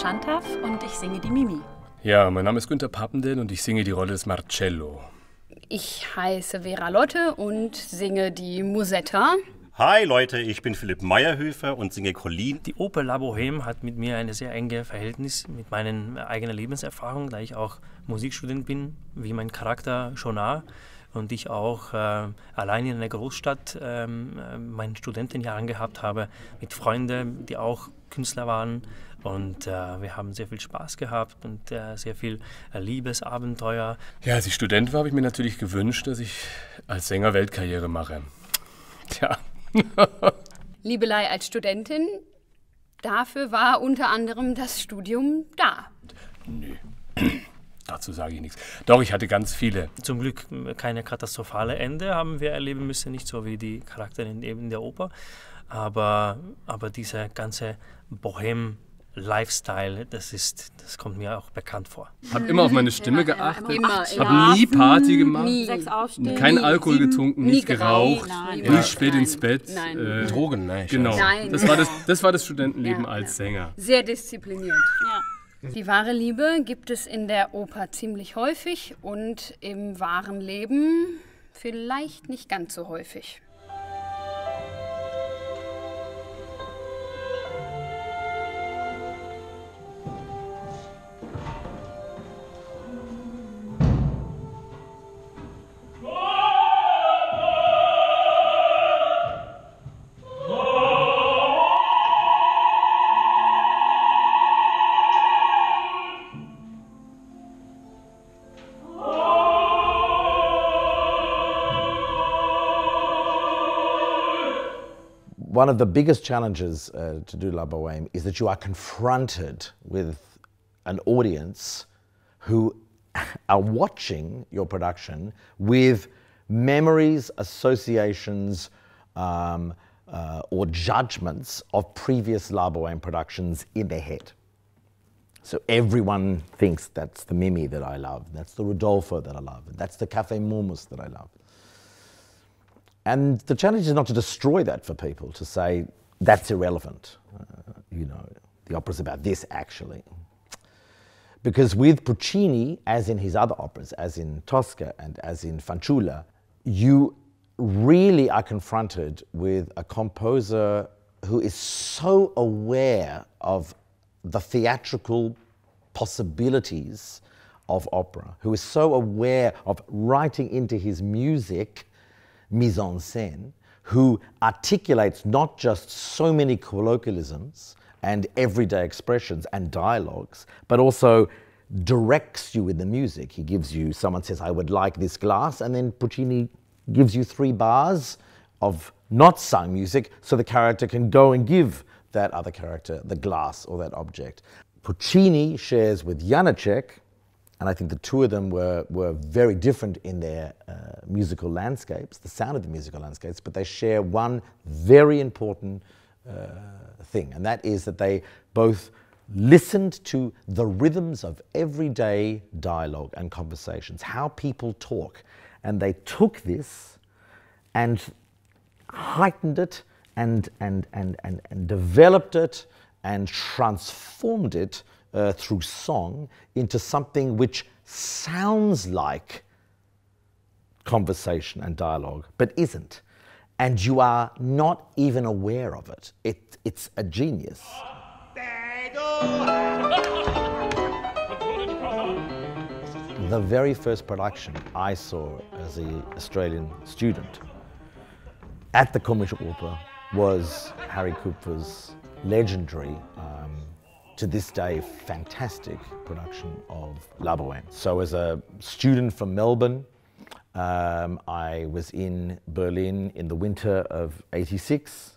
Mushantav und ich singe die Mimi. Ja, mein Name ist Günter Pappenden und ich singe die Rolle des Marcello. Ich heiße Vera Lotte und singe die Musetta. Hi Leute, ich bin Philipp Meyerhöfer und singe Colin. Die Oper La Bohème hat mit mir ein sehr enges Verhältnis mit meinen eigenen Lebenserfahrungen, da ich auch Musikstudent bin, wie mein Charakter Schonar und ich auch äh, allein in einer Großstadt äh, mein Studentenjahren gehabt habe mit Freunden, die auch Künstler waren und äh, wir haben sehr viel Spaß gehabt und äh, sehr viel äh, Liebesabenteuer. Ja, als ich Student war, habe ich mir natürlich gewünscht, dass ich als Sänger Weltkarriere mache. Tja. Liebelei als Studentin, dafür war unter anderem das Studium da. Nö. Dazu sage ich nichts. Doch, ich hatte ganz viele. Zum Glück keine katastrophale Ende haben wir erleben müssen, nicht so wie die Charaktere in der Oper. Aber, aber diese ganze Bohem Lifestyle, das ist, das kommt mir auch bekannt vor. Hab immer auf meine Stimme geachtet. Immer, Hab nie Party gemacht. Nie. Sechs aufstehen. Kein Alkohol getrunken, nie nicht geraucht, nicht nein. spät Nein. ins Bett. Nein. Äh, Drogen, nein. genau. Nein. Das war das, das war das Studentenleben Ja, als Sänger. Sehr diszipliniert. Ja. Die wahre Liebe gibt es in der Oper ziemlich häufig und im wahren Leben vielleicht nicht ganz so häufig. One of the biggest challenges uh, to do La Boheme is that you are confronted with an audience who are watching your production with memories, associations, um, uh, or judgments of previous La Boheme productions in their head. So everyone thinks that's the Mimi that I love, that's the Rodolfo that I love, and that's the Cafe Momus that I love. And the challenge is not to destroy that for people, to say that's irrelevant. Uh, you know, the opera's about this actually. Because with Puccini, as in his other operas, as in Tosca and as in Fanciulla, you really are confronted with a composer who is so aware of the theatrical possibilities of opera, who is so aware of writing into his music mise en scène, who articulates not just so many colloquialisms and everyday expressions and dialogues, but also directs you in the music. He gives you, someone says, I would like this glass, and then Puccini gives you three bars of not sung music so the character can go and give that other character the glass or that object. Puccini shares with Janacek, and I think the two of them were, were very different in their uh, musical landscapes, the sound of the musical landscapes, but they share one very important uh, thing, and that is that they both listened to the rhythms of everyday dialogue and conversations, how people talk, and they took this and heightened it and, and, and, and, and developed it and transformed it uh, through song into something which sounds like conversation and dialogue, but isn't. And you are not even aware of it. it it's a genius. The very first production I saw as an Australian student at the Komische Oper was Harry Kupfer's legendary, to this day, fantastic production of La Boheme. So as a student from Melbourne, um, I was in Berlin in the winter of 86,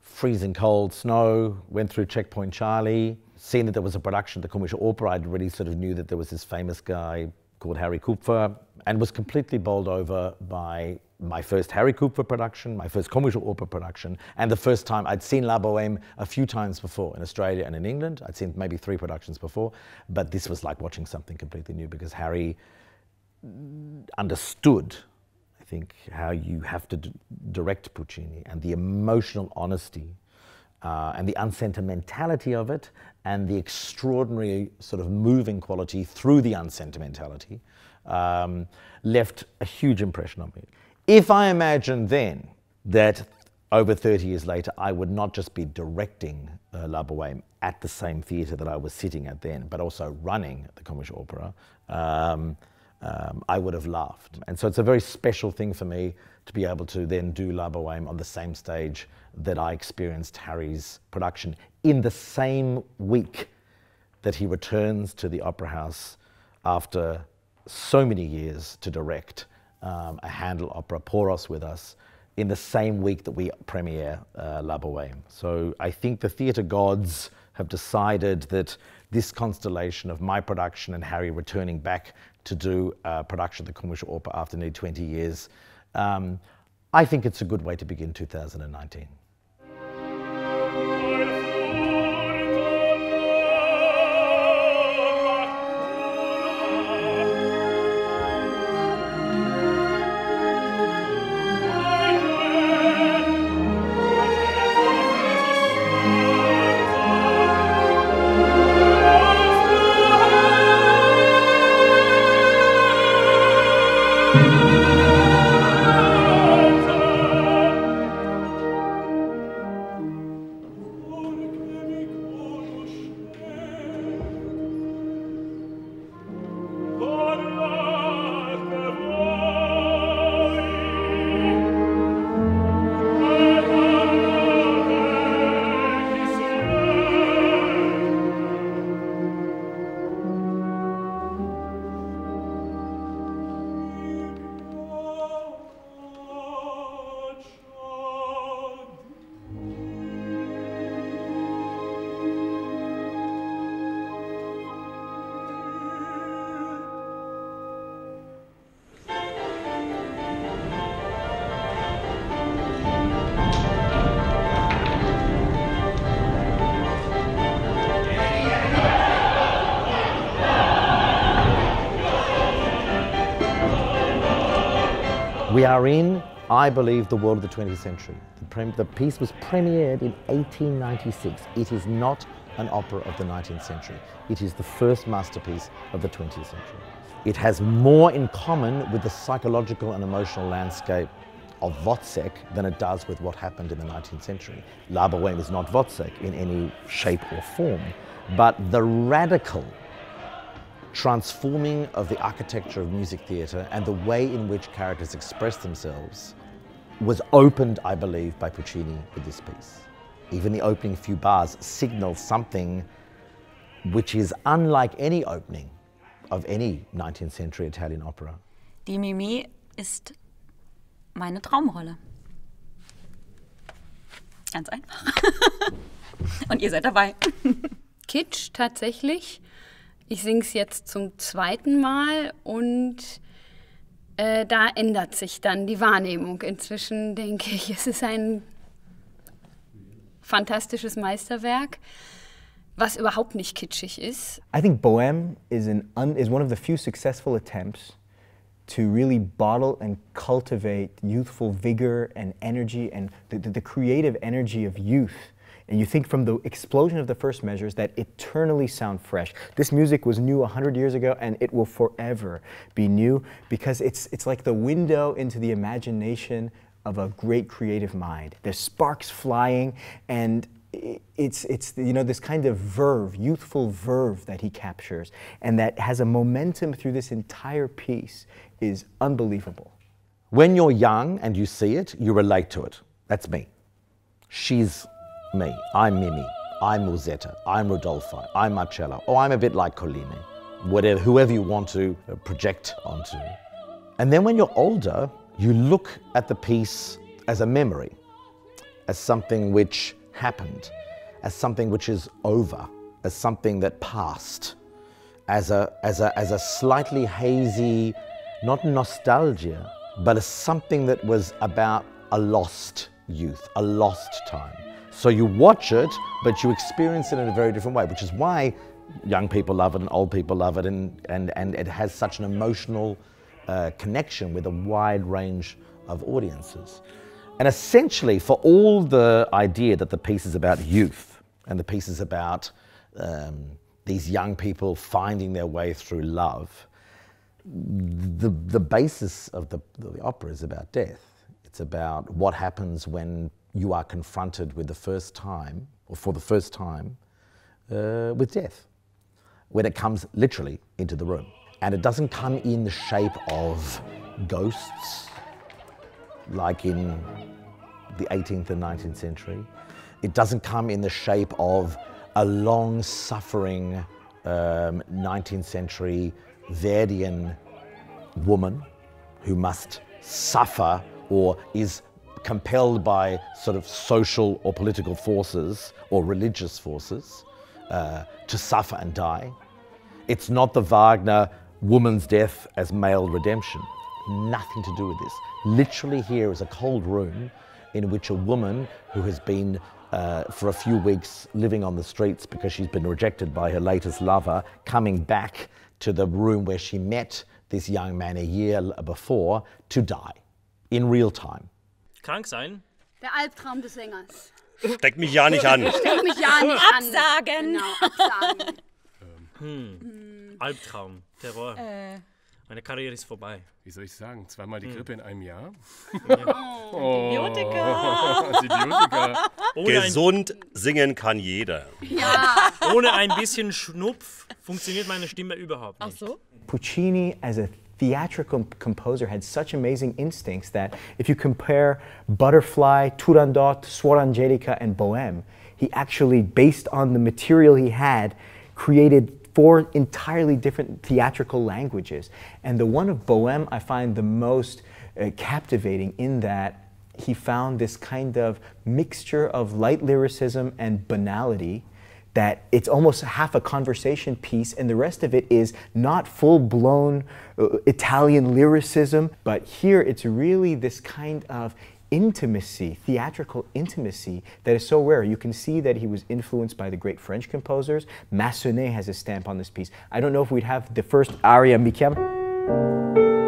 freezing cold, snow, went through Checkpoint Charlie, seen that there was a production at the Komische Oper, I'd already sort of knew that there was this famous guy called Harry Kupfer, and was completely bowled over by my first Harry Kupfer production, my first Komische opera production, and the first time I'd seen La Boheme a few times before in Australia and in England. I'd seen maybe three productions before, but this was like watching something completely new because Harry understood, I think, how you have to direct Puccini and the emotional honesty uh, and the unsentimentality of it and the extraordinary sort of moving quality through the unsentimentality um, left a huge impression on me. If I imagine then that over 30 years later I would not just be directing uh, La Boheme at the same theatre that I was sitting at then, but also running the Komische Opera, um, um, I would have laughed. And so it's a very special thing for me to be able to then do La Boheme on the same stage that I experienced Harry's production in the same week that he returns to the Opera House after so many years to direct um, a Handel opera, Poros, with us in the same week that we premiere uh, La Boheme. So I think the theatre gods have decided that this constellation of my production and Harry returning back to do production of the Komische Opera after nearly 20 years, um, I think it's a good way to begin 2019. We are in, I believe, the world of the 20th century. The, the piece was premiered in 1896. It is not an opera of the 19th century. It is the first masterpiece of the 20th century. It has more in common with the psychological and emotional landscape of Wozzeck than it does with what happened in the 19th century. La Boheme is not Wozzeck in any shape or form, but the radical transforming of the architecture of music theatre and the way in which characters express themselves was opened, I believe, by Puccini with this piece. Even the opening few bars signal something which is unlike any opening of any 19th century Italian opera. Die Mimi ist meine Traumrolle. Ganz einfach. Und ihr seid dabei. Kitsch tatsächlich. Ich singe es jetzt zum zweiten Mal und äh, da ändert sich dann die Wahrnehmung. Inzwischen denke ich, es ist ein fantastisches Meisterwerk, was überhaupt nicht kitschig ist. I think Bohème is, an un, is one of the few successful attempts to really bottle and cultivate youthful vigor and energy and the, the creative energy of youth. And you think from the explosion of the first measures that eternally sound fresh. This music was new 100 years ago and it will forever be new because it's, it's like the window into the imagination of a great creative mind. There's sparks flying and it's, it's you know this kind of verve, youthful verve that he captures and that has a momentum through this entire piece is unbelievable. When you're young and you see it, you relate to it. That's me. She's me. I'm Mimi. I'm Musetta. I'm Rodolfo. I'm Marcello. Or I'm a bit like Colline. Whatever, whoever you want to uh, project onto. And then when you're older, you look at the piece as a memory, as something which happened, as something which is over, as something that passed, as a, as a, as a slightly hazy, not nostalgia, but as something that was about a lost youth, a lost time. So you watch it, but you experience it in a very different way, which is why young people love it and old people love it, and, and, and it has such an emotional uh, connection with a wide range of audiences. And essentially, for all the idea that the piece is about youth and the piece is about um, these young people finding their way through love, the, the basis of the, the opera is about death. It's about what happens when you are confronted with the first time, or for the first time, uh, with death, when it comes literally into the room. And it doesn't come in the shape of ghosts, like in the 18th and 19th century. It doesn't come in the shape of a long suffering um, 19th century Verdian woman who must suffer or is compelled by sort of social or political forces or religious forces uh, to suffer and die. It's not the Wagner woman's death as male redemption. Nothing to do with this. Literally, here is a cold room in which a woman who has been uh, for a few weeks living on the streets because she's been rejected by her latest lover, coming back to the room where she met this young man a year before to die in real time. Krank sein? Der Albtraum des Sängers. Steckt mich ja nicht an. Steck mich ja nicht Absagen. an. Genau, absagen. Albtraum, Terror. Äh, Meine Karriere ist vorbei. Wie soll ich sagen? Zweimal die Grippe in einem Jahr? Antibiotika. Antibiotika. Ohne ein, Gesund singen kann jeder. ohne ein bisschen Schnupf funktioniert meine Stimme überhaupt Ach nicht. so? Puccini, as a theatrical composer, had such amazing instincts that if you compare Butterfly, Turandot, Suor Angelica, and Bohème, he actually, based on the material he had, created four entirely different theatrical languages. And the one of Bohème I find the most uh, captivating in that he found this kind of mixture of light lyricism and banality that it's almost half a conversation piece, and the rest of it is not full blown uh, Italian lyricism, but here it's really this kind of intimacy, theatrical intimacy, that is so rare. You can see that he was influenced by the great French composers. Massenet has a stamp on this piece. I don't know if we'd have the first aria, mi chiama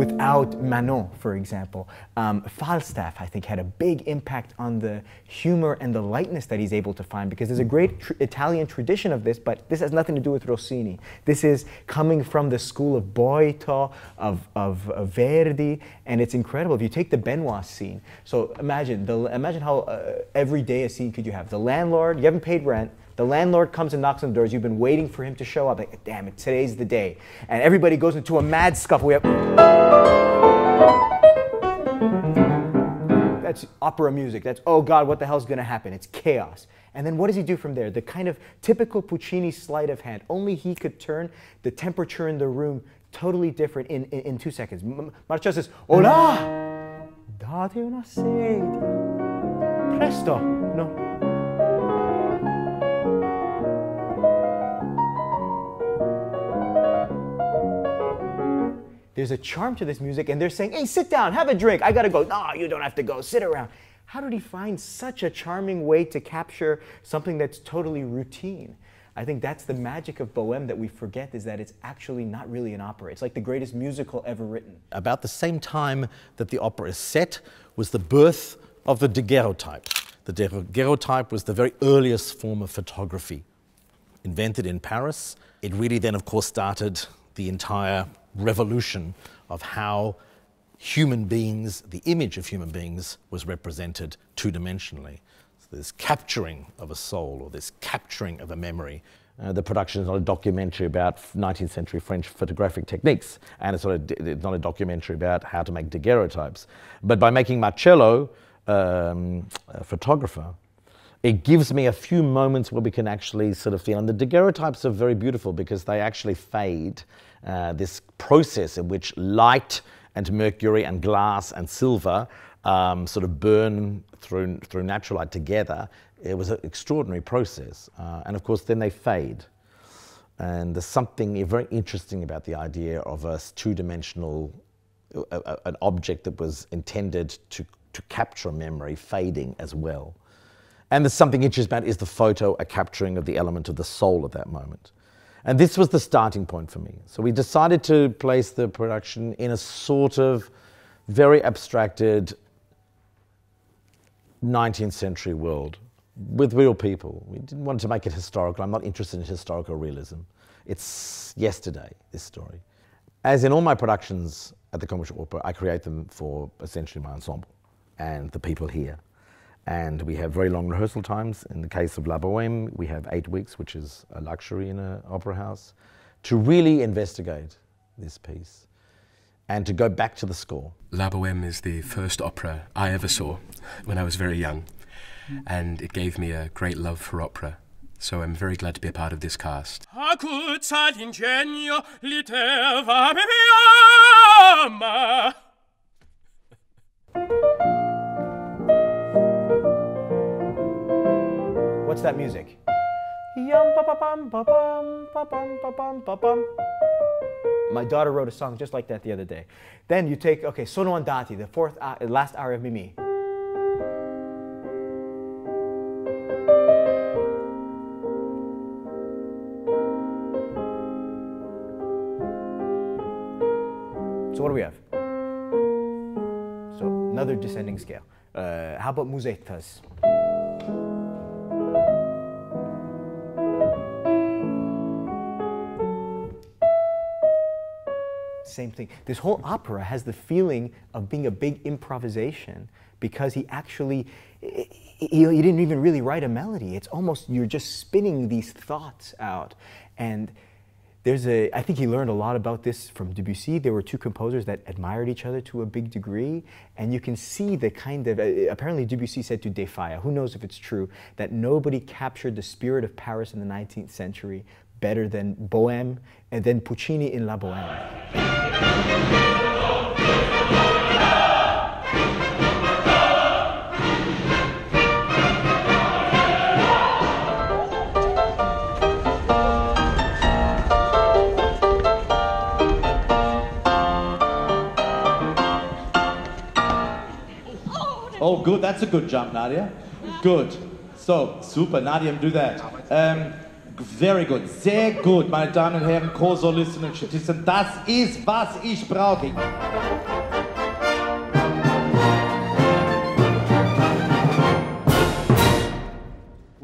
without Manon, for example. Um, Falstaff, I think, had a big impact on the humor and the lightness that he's able to find because there's a great tr- Italian tradition of this, but this has nothing to do with Rossini. This is coming from the school of Boito, of, of, of Verdi, and it's incredible. If you take the Benoit scene, so imagine, the, imagine how uh, every day a scene could you have. The landlord, you haven't paid rent, the landlord comes and knocks on the doors. You've been waiting for him to show up. Like, damn it, today's the day. And everybody goes into a mad scuffle. We have, that's opera music. That's, oh God, what the hell's going to happen? It's chaos. And then what does he do from there? The kind of typical Puccini sleight of hand. Only he could turn the temperature in the room totally different in, in, in two seconds. M- Marcia says, Hola! Date una sedia. Presto! No. There's a charm to this music, and they're saying, hey, sit down, have a drink. I gotta go. No, you don't have to go. Sit around. How did he find such a charming way to capture something that's totally routine? I think that's the magic of Bohème that we forget is that it's actually not really an opera. It's like the greatest musical ever written. About the same time that the opera is set was the birth of the daguerreotype. The daguerreotype was the very earliest form of photography invented in Paris. It really then, of course, started the entire revolution of how human beings, the image of human beings, was represented two dimensionally. So this capturing of a soul or this capturing of a memory. Uh, the production is not a documentary about 19th century French photographic techniques, and it's not a, it's not a documentary about how to make daguerreotypes. But by making Marcello um, a photographer, it gives me a few moments where we can actually sort of feel. And the daguerreotypes are very beautiful because they actually fade. Uh, this process in which light and mercury and glass and silver um, sort of burn through, through natural light together, it was an extraordinary process. Uh, and of course, then they fade. And there's something very interesting about the idea of a two dimensional, an object that was intended to, to capture memory fading as well. And there's something interesting about is the photo a capturing of the element of the soul at that moment. And this was the starting point for me. So we decided to place the production in a sort of very abstracted 19th century world with real people. We didn't want to make it historical. I'm not interested in historical realism. It's yesterday, this story. As in all my productions at the Komische Opera, I create them for essentially my ensemble and the people here. And we have very long rehearsal times. In the case of La Boheme, we have eight weeks, which is a luxury in an opera house, to really investigate this piece and to go back to the score. La Boheme is the first opera I ever saw when I was very young, and it gave me a great love for opera. So I'm very glad to be a part of this cast. Bum, that music? My daughter wrote a song just like that the other day. Then you take, okay, Sono Andati, the fourth, uh, last hour of Mimi. So what do we have? So another descending scale. Uh, how about Musettas? Same thing. This whole opera has the feeling of being a big improvisation because he actually, he, he didn't even really write a melody. It's almost, you're just spinning these thoughts out. And there's a, I think he learned a lot about this from Debussy. There were two composers that admired each other to a big degree. And you can see the kind of, uh, apparently Debussy said to de Falla, who knows if it's true, that nobody captured the spirit of Paris in the 19th century better than Bohème and then Puccini in La Bohème. Oh, good. That's a good jump, Nadia. Good. So, super. Nadia, do that. Ähm, very good. Sehr gut, meine Damen und Herren, Co-Solisten und Statisten. Das ist, was ich brauche.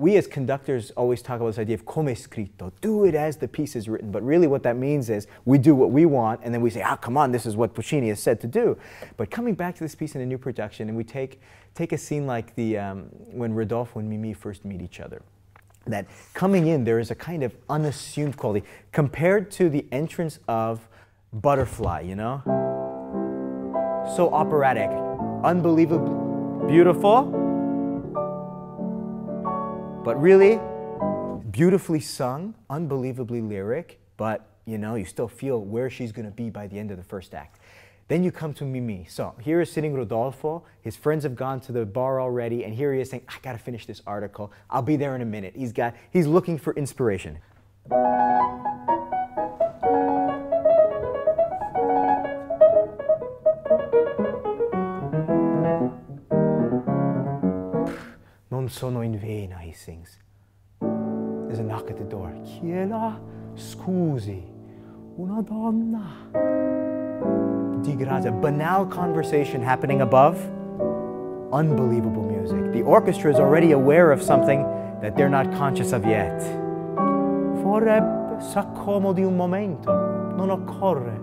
we as conductors always talk about this idea of come scritto, do it as the piece is written. But really, what that means is we do what we want, and then we say, ah, come on, this is what Puccini has said to do. But coming back to this piece in a new production, and we take, take a scene like the, um, when Rodolfo and Mimi first meet each other. That coming in, there is a kind of unassumed quality compared to the entrance of Butterfly, you know? So operatic, unbelievably beautiful, but really, beautifully sung, unbelievably lyric, but you know, you still feel where she's going to be by the end of the first act. Then you come to Mimi. So here is sitting Rodolfo. His friends have gone to the bar already, and here he is saying, I got to finish this article. I'll be there in a minute. He's, got, he's looking for inspiration. Non sono in vena, he sings. There's a knock at the door. Chi è là? Scusi, una donna. Grazia. Banal conversation happening above. Unbelievable music. The orchestra is already aware of something that they're not conscious of yet. Vorrebbe s'accomodi un momento. Non occorre.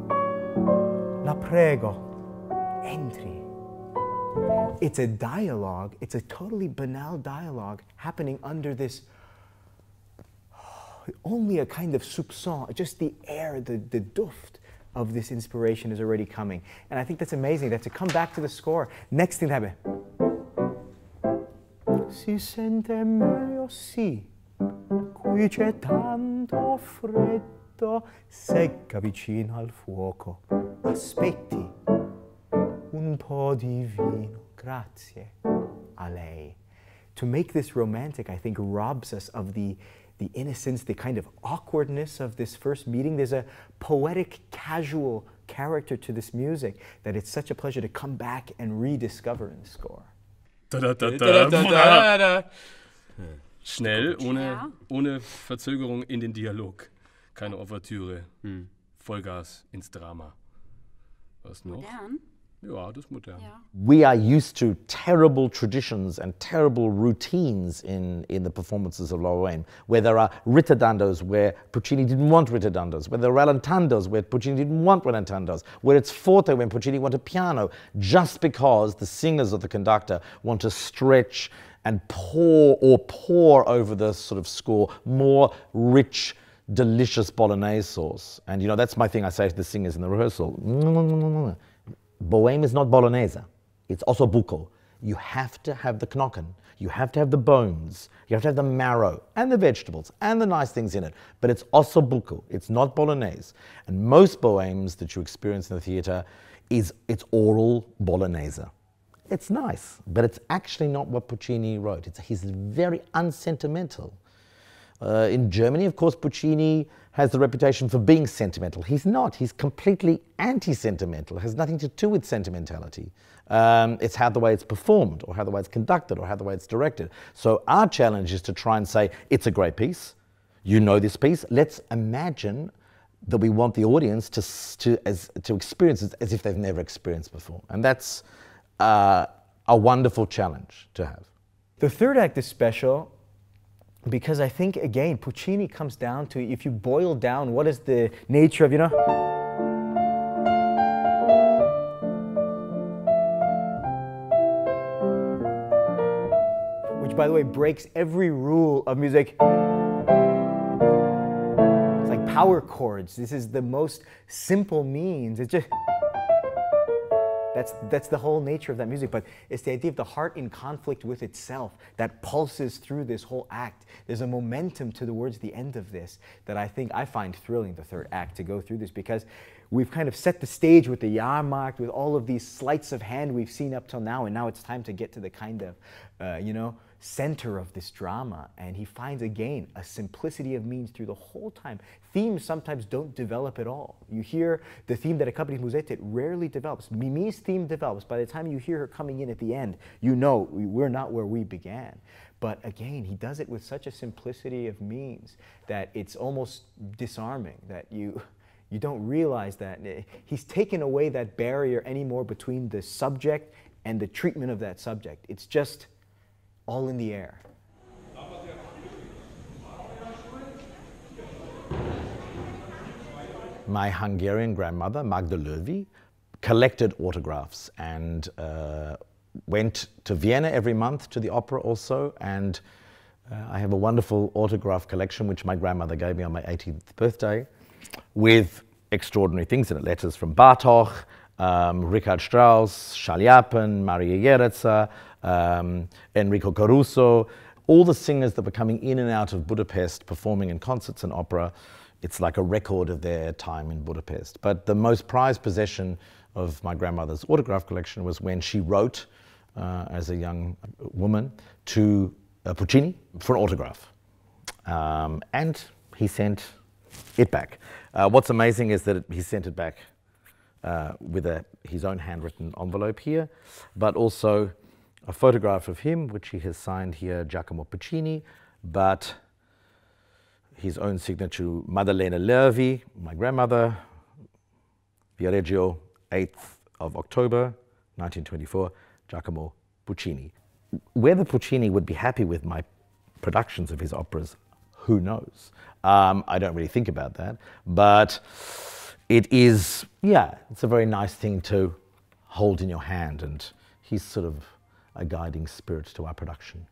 La prego. Entri. It's a dialogue, it's a totally banal dialogue happening under this only a kind of soupçon, just the air, the, the duft of this inspiration is already coming. And I think that's amazing that to come back to the score, next thing to happen. Si sente meglio sì, qui c'è tanto freddo, secca vicino al fuoco. Aspetti un po' di vino, grazie a lei. To make this romantic, I think, robs us of the, the innocence, the kind of awkwardness of this first meeting. There's a poetic, casual character to this music that it's such a pleasure to come back and rediscover in the score. Schnell, ohne, Ja. ohne Verzögerung in den Dialog. Keine Ouvertüre. Hm. Vollgas ins Drama. Was noch? Modern. Ja, das ist modern. we are used to terrible traditions and terrible routines in, in the performances of La Boheme, where there are ritardandos where Puccini didn't want ritardandos, where there are rallentandos where Puccini didn't want rallentandos, where it's forte when Puccini wanted piano, just because the singers or the conductor want to stretch and pour or pour over the sort of score more rich, delicious bolognese sauce. And you know, that's my thing I say to the singers in the rehearsal. Bohème is not bolognese. It's osso buco. You have to have the knocken. You have to have the bones. You have to have the marrow and the vegetables and the nice things in it. But it's osso buco. It's not bolognese. And most bohèmes that you experience in the theater is it's oral bolognese. It's nice, but it's actually not what Puccini wrote. It's, he's very unsentimental. Uh, in Germany, of course, Puccini has the reputation for being sentimental. He's not. He's completely anti-sentimental. Has nothing to do with sentimentality. Um, it's how the way it's performed, or how the way it's conducted, or how the way it's directed. So our challenge is to try and say it's a great piece. You know this piece. Let's imagine that we want the audience to to as to experience it as if they've never experienced before, and that's uh, a wonderful challenge to have. The third act is special because I think, again, Puccini comes down to if you boil down what is the nature of, you know, which, by the way, breaks every rule of music. It's like power chords. This is the most simple means. It's just. That's, that's the whole nature of that music, but it's the idea of the heart in conflict with itself that pulses through this whole act. There's a momentum to the words, the end of this, that I think I find thrilling, the third act, to go through this because we've kind of set the stage with the Jahrmarkt, with all of these sleights of hand we've seen up till now, and now it's time to get to the kind of, uh, you know, center of this drama. And he finds again a simplicity of means through the whole time. Themes sometimes don't develop at all. You hear the theme that accompanies Musette, it rarely develops. Mimi's theme develops. By the time you hear her coming in at the end, you know we- we're not where we began. But again, he does it with such a simplicity of means that it's almost disarming that you you don't realize that eh, he's taken away that barrier anymore between the subject and the treatment of that subject. It's just all in the air. my Hungarian grandmother, Magda Löwy, collected autographs and uh, went to Vienna every month to the opera also. And uh, I have a wonderful autograph collection which my grandmother gave me on my 18th birthday with extraordinary things in it letters from Bartok, um, Richard Strauss, Shaliapin, Maria Jeritza, um, Enrico Caruso, all the singers that were coming in and out of Budapest performing in concerts and opera. It's like a record of their time in Budapest. But the most prized possession of my grandmother's autograph collection was when she wrote, uh, as a young woman, to uh, Puccini for an autograph. Um, and he sent it back. Uh, what's amazing is that he sent it back uh, with a, his own handwritten envelope here, but also a photograph of him, which he has signed here, Giacomo Puccini, but his own signature, Maddalena Lervi, my grandmother, Viareggio, 8th of October, 1924, Giacomo Puccini. Whether Puccini would be happy with my productions of his operas, who knows? Um, I don't really think about that, but it is, yeah, it's a very nice thing to hold in your hand, and he's sort of a guiding spirit to our production.